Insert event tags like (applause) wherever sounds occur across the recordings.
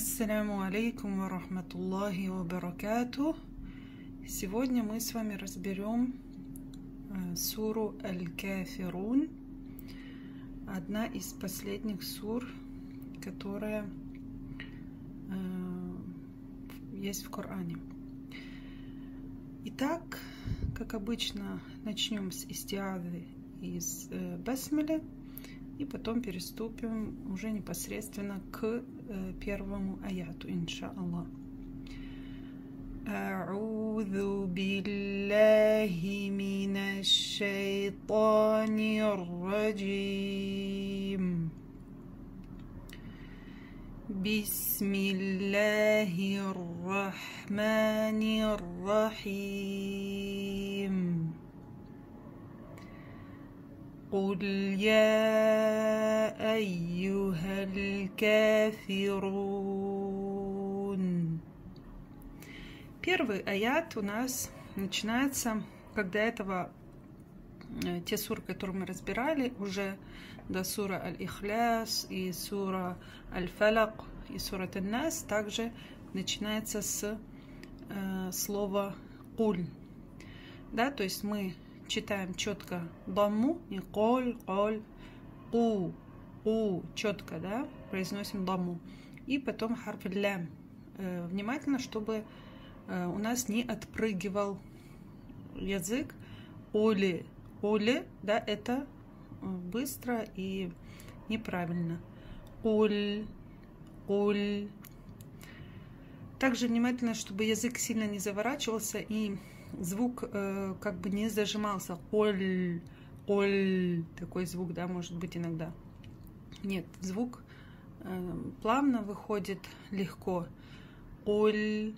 Ассаляму алейкум ва рахматуллахи ва баракату. Сегодня мы с вами разберем э, суру Аль-Кафирун, одна из последних сур, которая э, есть в Коране. Итак, как обычно, начнем с истиады из э, Басмеля и потом переступим уже непосредственно к первому аяту, иншаллах. أعوذ بالله من الشيطان الرجيم بسم الله الرحمن الرحيم قل يا أيها الكافرون Первый аят у нас начинается, когда этого те суры, которые мы разбирали, уже до сура Аль-Ихляс и сура Аль-Фалак и сура Аль-Нас, также начинается с э, слова «куль». Да, то есть мы читаем четко дамму и коль, коль, у, у, четко, да, произносим дамму. И потом харф лям. Э, внимательно, чтобы э, у нас не отпрыгивал язык. Оли, оли, да, это быстро и неправильно. Оль, оль. Также внимательно, чтобы язык сильно не заворачивался и звук э, как бы не зажимался. Оль, оль, такой звук, да, может быть иногда. Нет, звук э, плавно выходит легко. Оль.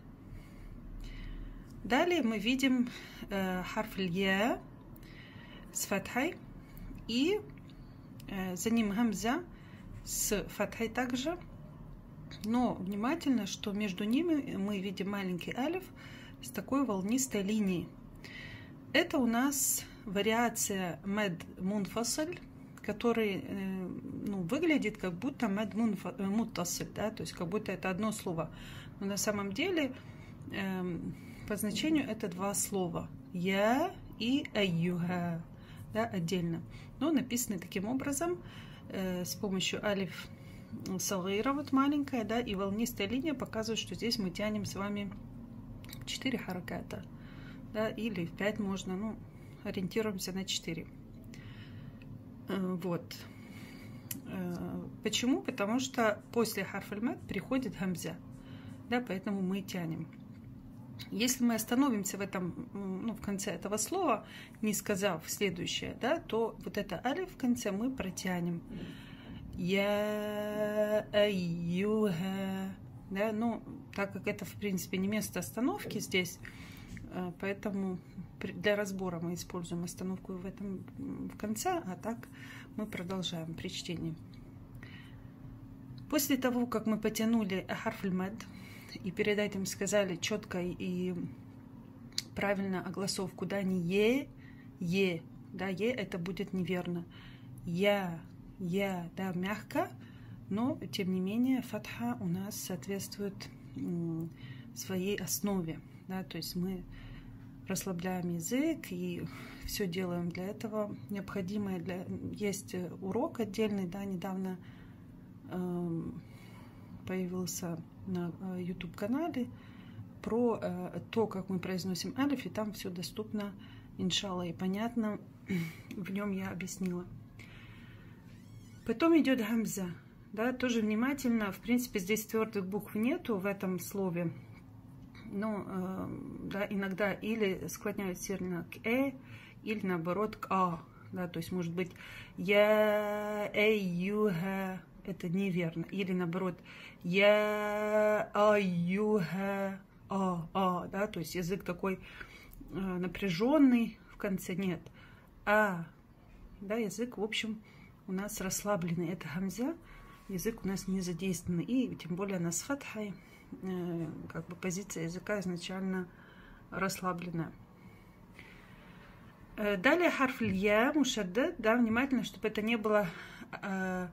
Далее мы видим э, харф я с фатхой и э, за ним гамза с фатхой также. Но внимательно, что между ними мы видим маленький алиф с такой волнистой линией. Это у нас вариация мед мунфасль, который э, ну, выглядит как будто мед муттасль, да, то есть как будто это одно слово. Но на самом деле э, по значению это два слова. Я и аюга, да, отдельно. Но написаны таким образом э, с помощью алиф сагира, вот маленькая, да, и волнистая линия показывает, что здесь мы тянем с вами 4 хараката, да, или в 5 можно, ну, ориентируемся на 4. Э, вот. Э, почему? Потому что после харфальмет приходит гамзя, да, поэтому мы тянем. Если мы остановимся в этом, ну, в конце этого слова, не сказав следующее, да, то вот это алиф в конце мы протянем. Я аюха. Да, ну, так как это, в принципе, не место остановки здесь, э, поэтому для разбора мы используем остановку в этом в конце, а так мы продолжаем при чтении. После того, как мы потянули харфльмед и перед этим сказали четко и правильно огласовку, да, не е, е, да, е это будет неверно. Я, я, да, мягко, но тем не менее фатха у нас соответствует своей основе. Да, то есть мы расслабляем язык и все делаем для этого необходимое. Для... Есть урок отдельный, да, недавно э, появился на э, YouTube-канале про э, то, как мы произносим алиф, и там все доступно, иншалла, и понятно. (clears throat) В нем я объяснила. Потом идет гамза да, тоже внимательно. В принципе, здесь твердых букв нету в этом слове. Но э, да, иногда или склоняют сильно к «э», или наоборот к «а». Да, то есть, может быть, «я эйюха» — это неверно. Или наоборот «я аюха» «а», «а», да, то есть язык такой э, напряженный, в конце нет. «А», да, язык, в общем, у нас расслабленный. Это гамзя язык у нас не задействован. И тем более на с фатхой, э, как бы позиция языка изначально расслаблена. Э, далее харф я, мушаддад, да, внимательно, чтобы это не было э,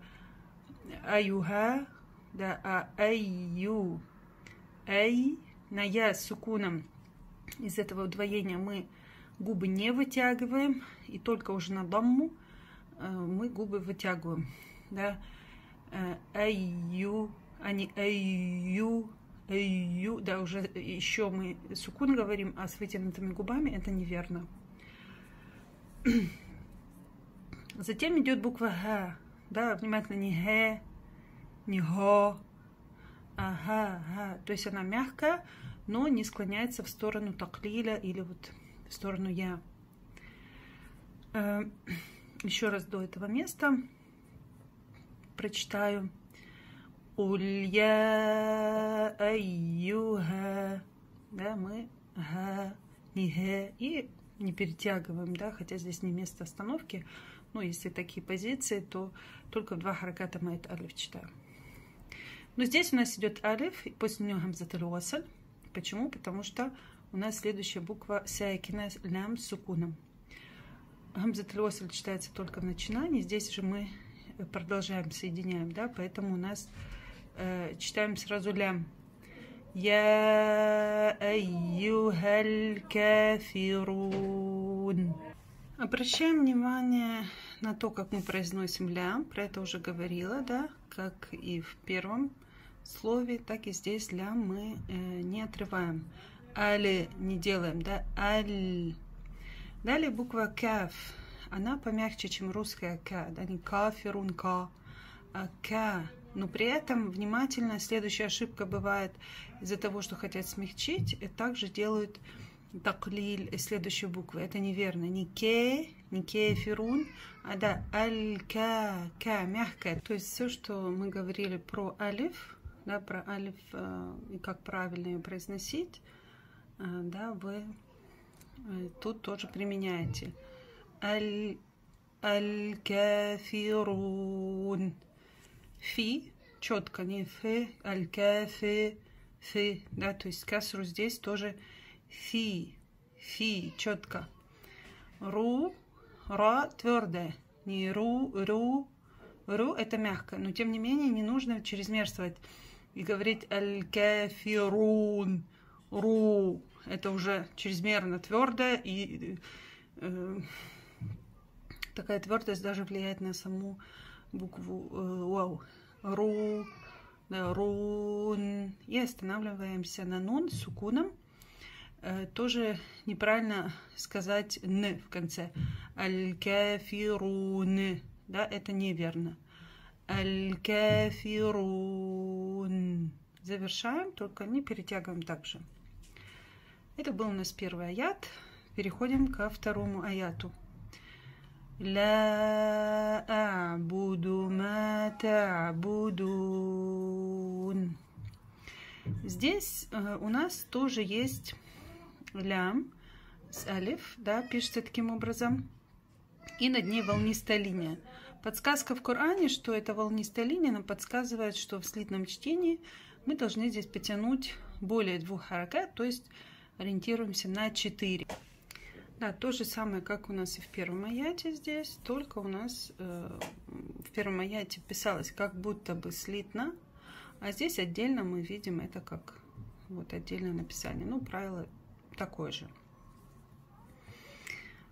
аюха, да, а айю. Ай, на я с сукуном. Из этого удвоения мы губы не вытягиваем, и только уже на дамму мы губы вытягиваем. Да? Э, айю, а не айю, айю. Да, уже еще мы сукун говорим, а с вытянутыми губами это неверно. (clears throat) Затем идет буква Х. Да, внимательно, не Х, не Хо, а Ха, Ха. То есть она мягкая, но не склоняется в сторону таклиля или вот в сторону Я. Э, (clears throat) еще раз до этого места прочитаю. Улья айюха. Да, мы га, не ге. И не перетягиваем, да, хотя здесь не место остановки. Ну, если такие позиции, то только в два хараката мы это алиф читаем. Но здесь у нас идет алиф, и после него гамзаталь уасаль. Почему? Потому что у нас следующая буква сяйкина лям с сукуном. Читается только в начинании. Здесь же мы продолжаем, соединяем, да, поэтому у нас э, читаем сразу лям. Я айюхаль кафирун. Обращаем внимание на то, как мы произносим лям, про это уже говорила, да, как и в первом слове, так и здесь лям мы э, не отрываем. Али не делаем, да, аль. Далее буква каф она помягче, чем русская ка, да, не кафирун ка, а ка. Но при этом внимательно, следующая ошибка бывает из-за того, что хотят смягчить, и также делают таклиль следующей буквы. Это неверно. Не ке, не кефирун, а да, аль-ка, ка, мягкая. То есть все, что мы говорили про алиф, да, про алиф э, и как правильно ее произносить, э, да, вы э, тут тоже применяете. Аль-кафирун. Фи, четко, не фи, аль-кафи, фи, да, то есть касру здесь тоже Фи. Фи. Четко. Ру. Ра. Твердое. Не ру. Ру. Ру это мягко. Но тем не менее не нужно чрезмерствовать и говорить аль-кафирун. Ру. Это уже чрезмерно твердое и э, такая твердость даже влияет на саму букву э, вау. Ру. Да, рун. И останавливаемся на нун с сукуном. Э, тоже неправильно сказать «н» в конце. Аль-кафирун. Да, это неверно. Аль-кафирун. Завершаем, только не перетягиваем также. Это был у нас первый аят. Переходим ко второму аяту. لا أعبد ما تعبدون. Здесь э, у нас тоже есть лям с алиф, да, пишется таким образом. И над ней волнистая линия. Подсказка в Коране, что это волнистая линия, нам подсказывает, что в слитном чтении мы должны здесь потянуть более двух харакат, то есть ориентируемся на 4. Да, то же самое, как у нас и в первом аяте здесь, только у нас э, в первом аяте писалось как будто бы слитно, а здесь отдельно мы видим это как вот отдельное написание. Ну, правило такой же.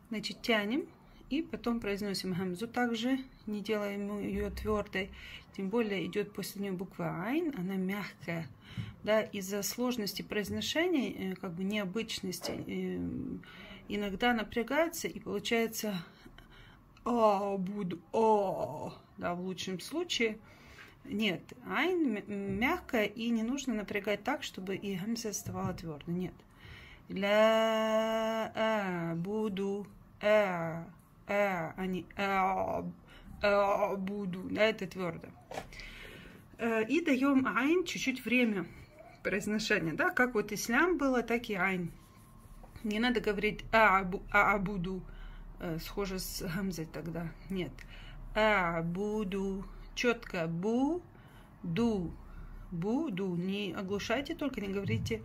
Значит, тянем и потом произносим гамзу также, не делаем ее твердой. Тем более идет после нее буква айн, она мягкая. Да, из-за сложности произношения, э, как бы необычности, э, иногда напрягается и получается а буду о да в лучшем случае нет айн мягкая и не нужно напрягать так чтобы и гамза вставала твердо нет. Ля а, буду а, а, а не а, а, буду. Да это твердо и даем айн чуть-чуть время произношения. Да как вот ислям было так и айн. Не надо говорить аабуду, э, схоже с гамзой тогда. Нет. Аабуду. Четко бу, ду, буду. Не оглушайте, только не говорите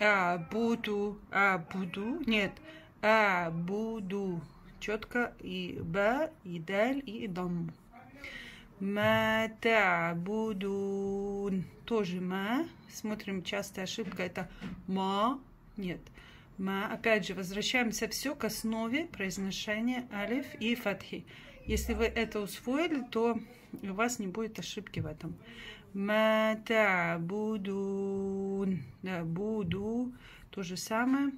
а буду, а буду, нет, а буду, четко и б, и даль, и дом. Ма табудун. Тоже ма. Смотрим, частая ошибка это ма. Нет. Ма. Опять же, возвращаемся все к основе произношения алиф и фатхи. Если вы это усвоили, то у вас не будет ошибки в этом. Ма табудун. Да, буду. То же самое.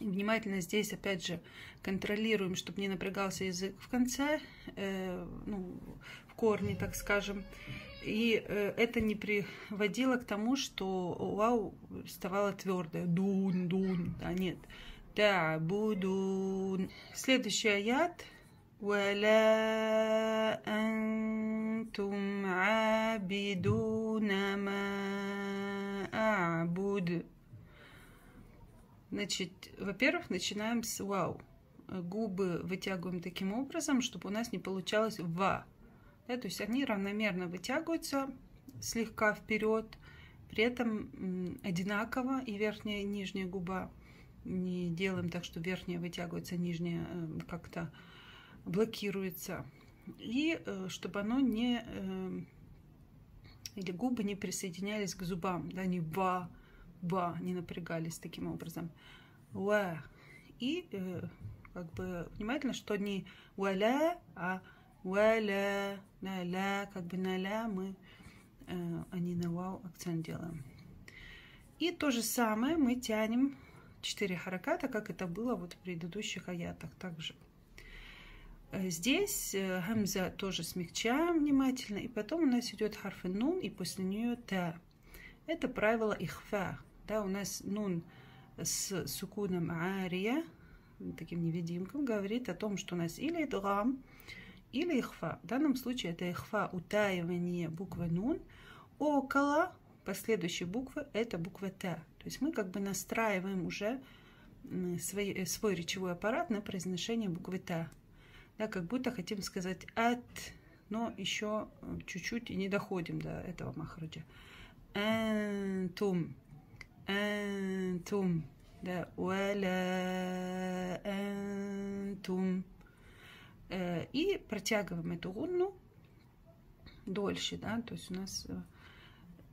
И внимательно здесь, опять же, контролируем, чтобы не напрягался язык в конце, э, ну, в корне, так скажем. И э, это не приводило к тому, что вау вставало твердое. Дун, дун. Да, нет. Да, буду. Следующий аят. ولا أنتم عابدون ما أعبد Значит, во-первых, начинаем с вау. Губы вытягиваем таким образом, чтобы у нас не получалось ва. Да, то есть они равномерно вытягиваются слегка вперед, при этом одинаково и верхняя и нижняя губа. Не делаем так, что верхняя вытягивается, нижняя э, как-то блокируется. И э, чтобы оно не... Э, или губы не присоединялись к зубам, да, не ва, ба не напрягались таким образом. Ва. И как бы внимательно, что не валя, а валя, на ля, как бы на ля мы, э, а не на вау акцент делаем. И то же самое мы тянем 4 хараката, как это было вот в предыдущих аятах также. Э, здесь э, гамза тоже смягчаем внимательно, и потом у нас идет харф нун, и после нее та. Это правило ихфа. Да, у нас нун с сукуном ария, таким невидимком, говорит о том, что у нас или идгам, или ихфа. В данном случае это ихфа, утаивание буквы нун, около последующей буквы это буква Т. То есть мы как бы настраиваем уже свой, э, свой речевой аппарат на произношение буквы Т. Да, как будто хотим сказать от, но еще э, чуть-чуть и не доходим до этого махраджа. Энтум, энтум, да, уэля, энтум и протягиваем эту гунну дольше, да, то есть у нас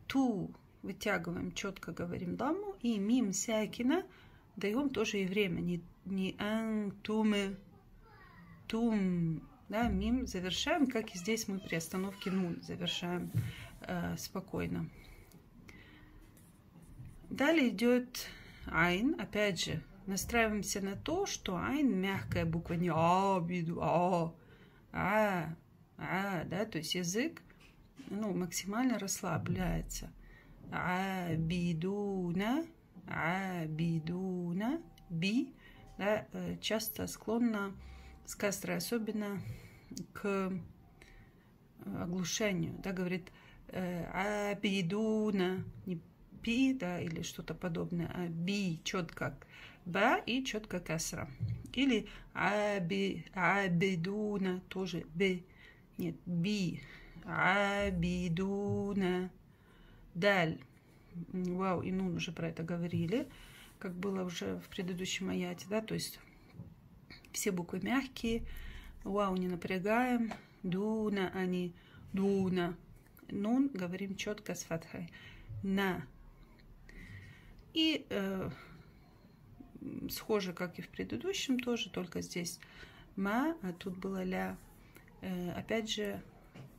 ту вытягиваем, четко говорим даму, и мим сякина даем тоже и время, не, не антумы, тум, да, мим завершаем, как и здесь мы при остановке нун завершаем э, спокойно. Далее идет айн. Опять же, настраиваемся на то, что айн мягкая буква, не а, биду, а, а, а, да, то есть язык ну, максимально расслабляется. А, бидуна, а, бидуна, би, да, э, часто склонна с кастрой, особенно к э, оглушению, да, говорит, э, а, бидуна, не пи, да, или что-то подобное, а би четко ба и четко касра. Или аби, абидуна тоже б. Нет, би. Абидуна. Даль. Вау, и нун уже про это говорили, как было уже в предыдущем аяте, да, то есть все буквы мягкие, вау не напрягаем, дуна, они дуна. Нун говорим четко с фатхой. На и э, схоже, как и в предыдущем тоже, только здесь ма, а тут было ля. Э, опять же,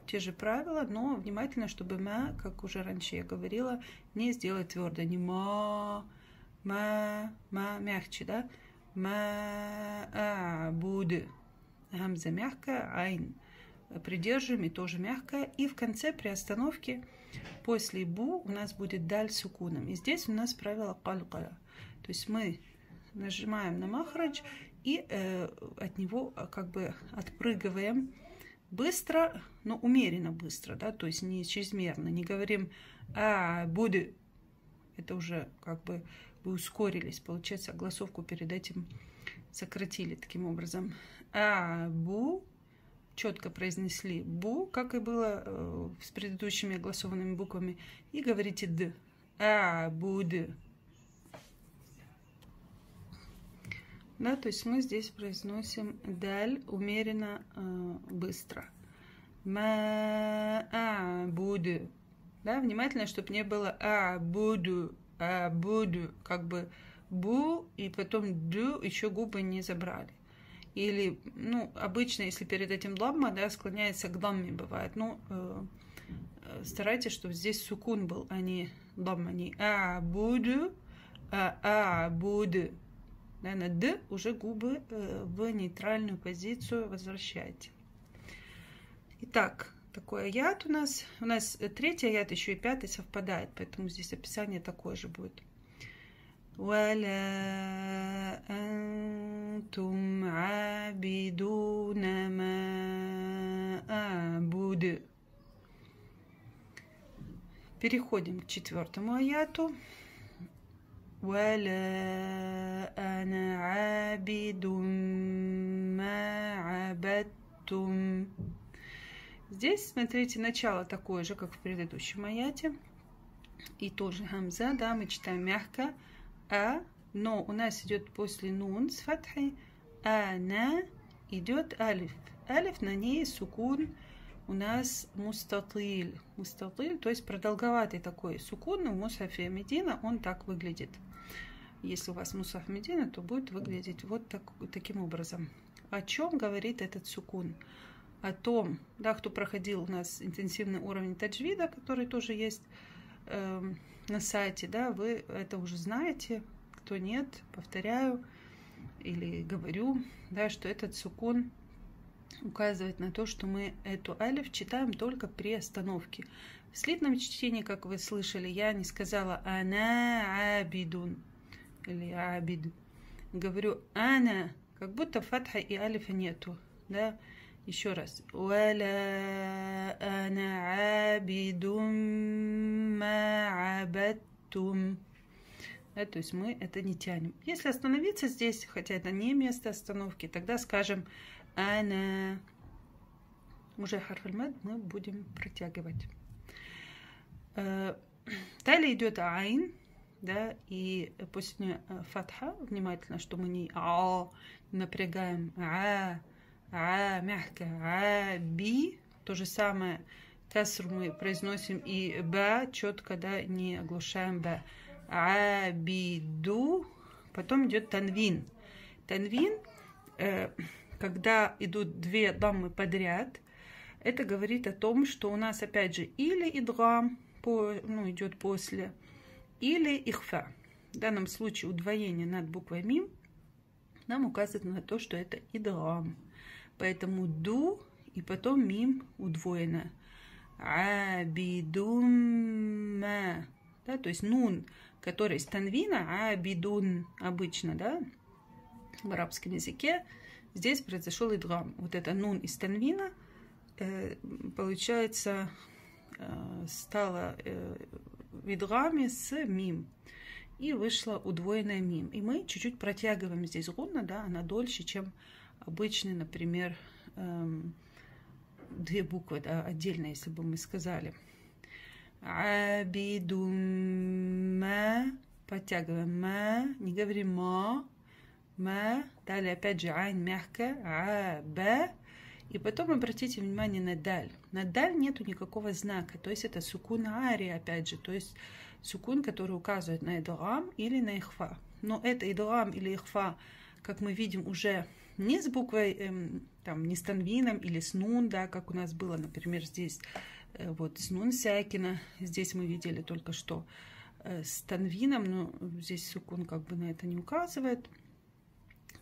те же правила, но внимательно, чтобы ма, как уже раньше я говорила, не сделать твердо. Не ма, ма, ма, мягче, да? Ма, а, буд. Гамза мягкая, айн придерживаем и тоже мягкая. И в конце при остановке после бу у нас будет даль сукуном. И здесь у нас правило калькала. То есть мы нажимаем на махрадж и э, от него э, как бы отпрыгиваем быстро, но умеренно быстро, да, то есть не чрезмерно, не говорим а буду, это уже как бы вы ускорились, получается, голосовку перед этим сократили таким образом. А бу четко произнесли бу, как и было э, с предыдущими огласованными буквами, и говорите д. А, буд. Да, то есть мы здесь произносим даль умеренно э, быстро. ма буду. Да, внимательно, чтобы не было а буду, а буду, как бы бу и потом ду еще губы не забрали. Или, ну, обычно, если перед этим ламма, да, склоняется к ламме, бывает. Ну, э, э, старайтесь, чтобы здесь сукун был, а не ламма, не а буду, а а буду. Да, на д уже губы э, в нейтральную позицию возвращайте. Итак, такой аят у нас. У нас третий аят еще и пятый совпадает, поэтому здесь описание такое же будет. ولا أنتم عابدون ما أعبد Переходим к четвертому аяту. ولا أنا عابد ما عبدتم Здесь, смотрите, начало такое же, как в предыдущем аяте. И тоже гамза, да, мы читаем мягко. А, но у нас идет после нун с фатхой. А, на, идет алиф. Алиф на ней сукун у нас мустатиль. Мустатиль, то есть продолговатый такой сукун. В Мусафе Медина он так выглядит. Если у вас Мусаф Медина, то будет выглядеть вот так, таким образом. О чем говорит этот сукун? о том, да, кто проходил у нас интенсивный уровень таджвида, который тоже есть э, на сайте, да, вы это уже знаете, кто нет, повторяю или говорю, да, что этот сукун указывает на то, что мы эту алиф читаем только при остановке. В слитном чтении, как вы слышали, я не сказала «ана абидун» или абид. Говорю ана, как будто фатха и алифа нету. Да? Еще раз. Валя ана абидум ма абаттум. Да, то есть мы это не тянем. Если остановиться здесь, хотя это не место остановки, тогда скажем ана. Уже харфальмад мы будем протягивать. Э, (clears throat) далее идет айн да, и после фатха, внимательно, что мы не а напрягаем, а, а мягкое, а би, то же самое, касру мы произносим и ба четко, да, не оглушаем ба. А би ду, потом идет танвин. Танвин, э, когда идут две дамы подряд, это говорит о том, что у нас опять же или идрам по, ну, идет после, или ихфа. В данном случае удвоение над буквой мим нам указывает на то, что это идрам. Поэтому ду и потом мим удвоено. Абидумма. Да, то есть нун, который станвина, абидун обычно, да, в арабском языке. Здесь произошел идрам. Вот это нун из танвина, э, получается, э, стало э, в идраме с мим. И вышло удвоенное мим. И мы чуть-чуть протягиваем здесь гунна, да, она дольше, чем обычный, например, эм, две буквы да, отдельно, если бы мы сказали. Абидума, подтягиваем ма, не говорим ма, ма, далее опять же айн мягко, аба, и потом обратите внимание на даль. На даль нету никакого знака, то есть это сукун ари, опять же, то есть сукун, который указывает на идлам или на ихфа. Но это идлам или ихфа, как мы видим, уже не с буквой, эм, там, не с танвином или с нун, да, как у нас было, например, здесь э, вот с нун сякина, здесь мы видели только что э, с танвином, но здесь сукун как бы на это не указывает,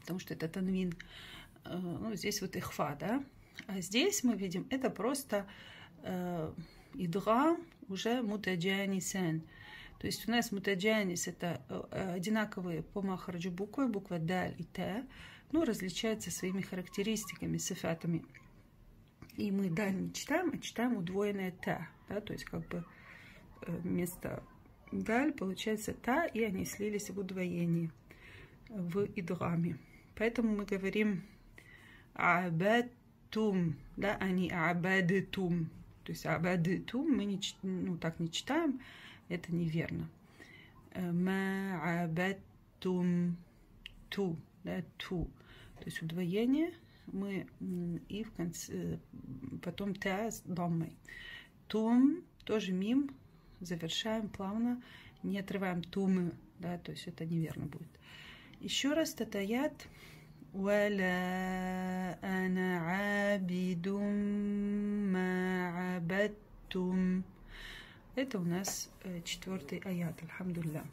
потому что это танвин, ну, здесь вот ихфа, да, а здесь мы видим, это просто э, идра уже мутаджанисен, то есть у нас мутаджанис это э, одинаковые по махараджу буквы, буква даль и т, ну, различаются своими характеристиками, сифатами. И мы даль не читаем, а читаем удвоенное та, да, то есть как бы э, вместо даль получается та, и они слились в удвоении, в идраме. Поэтому мы говорим абатум, да, а не абадетум. То есть абадетум мы не, ну, так не читаем, это неверно. Э, ма абатум ту да, ту. То есть удвоение мы и в конце, потом та с домой. Тум, тоже мим, завершаем плавно, не отрываем тумы, да, то есть это неверно будет. Еще раз татаят. ولا أنا عابد ما عبدتم Это у нас четвертый аят, альхамдулля.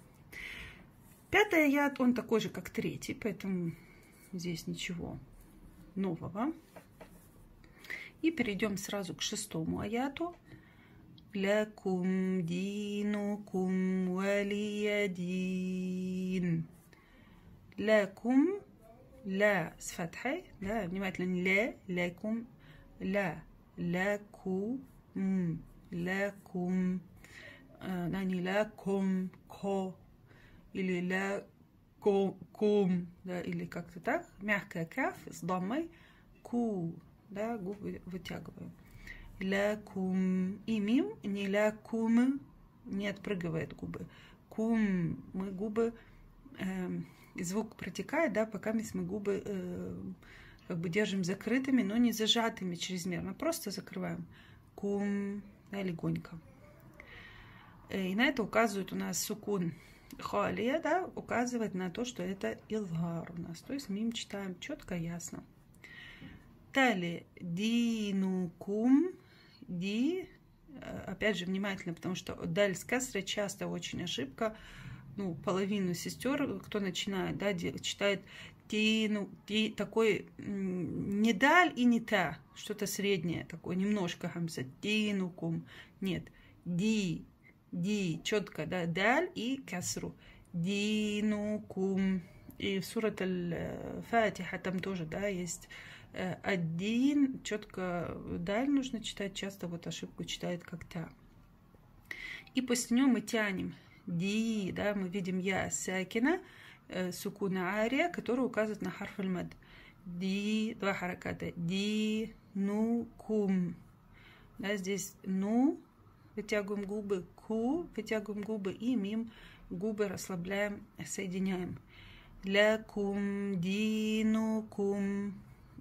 Пятый аят, он такой же, как третий, поэтому здесь ничего нового. И перейдем сразу к шестому аяту. Лякум динукум валиядин. Лякум, ля с фатхой, да, внимательно, ля, лякум, ля, лякум, лякум, да, не лякум, ко, или ля, кум, да, или как-то так, мягкая каф с домой, ку, да, губы вытягиваем. Лякум. И мим не лякум, не отпрыгивает губы. Кум, мы губы, э, звук протекает, да, пока мы губы э, как бы держим закрытыми, но не зажатыми чрезмерно, просто закрываем. Кум, да, легонько. Э, и на это указывает у нас сукун халия, да, указывает на то, что это илгар у нас. То есть мим читаем четко, ясно. Далее, динукум, ди, э, опять же, внимательно, потому что даль с часто очень ошибка, ну, половину сестер, кто начинает, да, читает ти, ну, ти, такой не даль и не та, что-то среднее, такое немножко хамса, тинукум, нет, ди, ди, четко, да, даль и касру, динукум, и в сурат аль-фатиха там тоже, да, есть Э, один, четко даль нужно читать, часто вот ошибку читает как та. И после него мы тянем ди, да, мы видим я сакина, э, сукуна ария, который указывает на харф аль Ди, два хараката. Ди, ну, кум. Да, здесь ну, вытягиваем губы, ку, вытягиваем губы и мим, губы расслабляем, соединяем. Ля кум, дину, кум.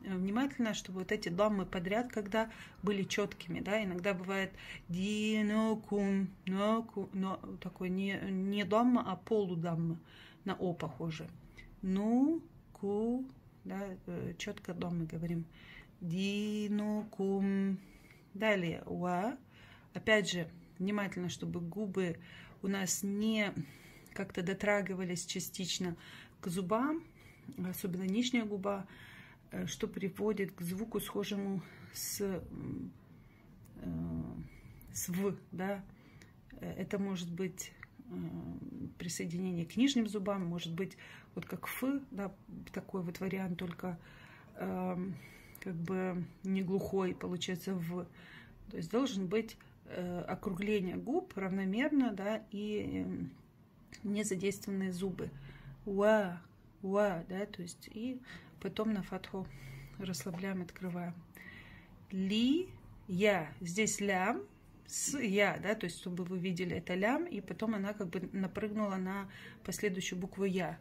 Э, внимательно, чтобы вот эти дамы подряд, когда были четкими, да, иногда бывает динокум, ноку, но такой не, не дамма, а полудамма, на о похоже. Ну, ку, да, э, четко дамы говорим. Динокум. Далее, уа. Опять же, внимательно, чтобы губы у нас не как-то дотрагивались частично к зубам, особенно нижняя губа, что приводит к звуку, схожему с, э, с «в», да. Э, это может быть присоединение к нижним зубам, может быть вот как «ф», да, такой вот вариант, только как бы не глухой, получается «в». То есть должен быть округление губ равномерно, да, и не задействованные зубы. Уа, уа, да, то есть и Потом на фатху расслабляем, открываем. Ли, я. Здесь лям, с я, да, то есть чтобы вы видели это лям, и потом она как бы напрыгнула на последующую букву я.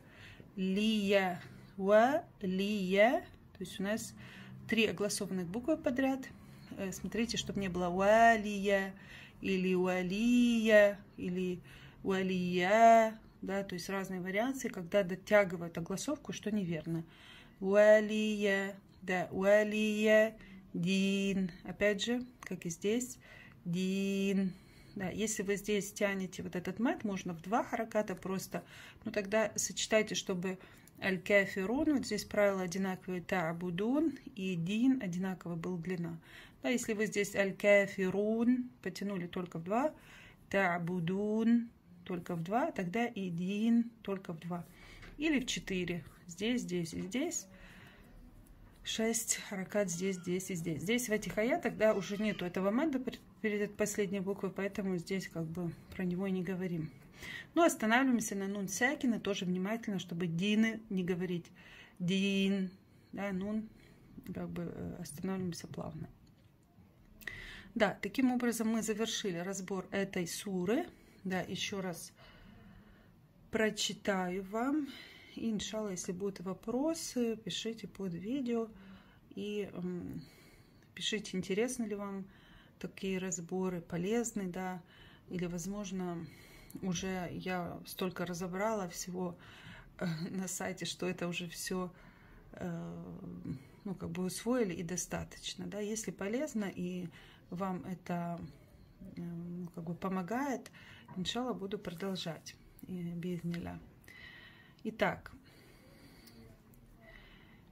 Лия, ва, лия. То есть у нас три огласованных буквы подряд. Э, смотрите, чтобы не было валия или валия или валия, да, то есть разные вариации, когда дотягивают огласовку, что неверно. Валия, да, валия, дин. Опять же, как и здесь, дин. Да, если вы здесь тянете вот этот мат, можно в два хараката просто, ну тогда сочетайте, чтобы аль-кафирун, вот здесь правило одинаковые, та'будун и дин одинаково был длина. Да, если вы здесь аль-кафирун потянули только в два, та'будун только в два, тогда и дин только в два. Или в четыре. Здесь, здесь и здесь. 6 ракат здесь, здесь и здесь. Здесь в этих аятах, да, уже нету этого мада перед последней буквой, поэтому здесь как бы про него и не говорим. Ну, останавливаемся на нун сякина, тоже внимательно, чтобы дины не говорить. Дин, да, нун, как бы э, останавливаемся плавно. Да, таким образом мы завершили разбор этой суры. Да, еще раз прочитаю вам. И, иншалла, если будут вопросы, пишите под видео. И пишите, интересны ли вам такие разборы, полезны, да, или, возможно, уже я столько разобрала всего э, на сайте, что это уже все э, ну, как бы усвоили и достаточно, да, если полезно и вам это э, ну, как бы помогает, иншалла буду продолжать бизнеля. Итак,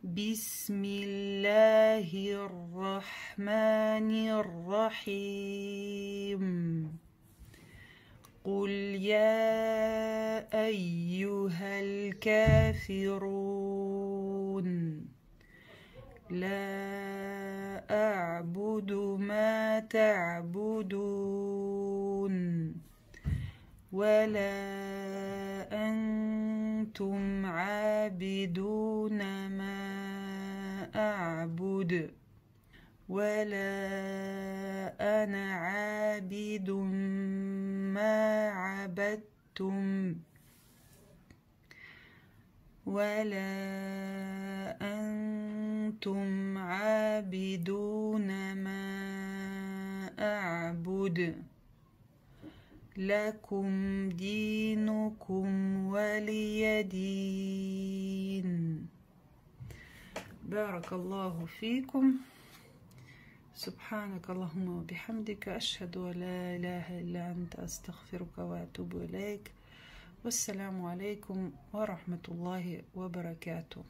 بسم الله الرحمن الرحيم قل يا أيها الكافرون لا أعبد ما تعبدون ولا أنتم عابدون ما أعبد ولا أنا عابد ما عبدتم ولا أنتم عابدون ما أعبد. لكم دينكم ولي دين. بارك الله فيكم. سبحانك اللهم وبحمدك أشهد أن لا إله إلا أنت أستغفرك وأتوب إليك. والسلام عليكم ورحمة الله وبركاته.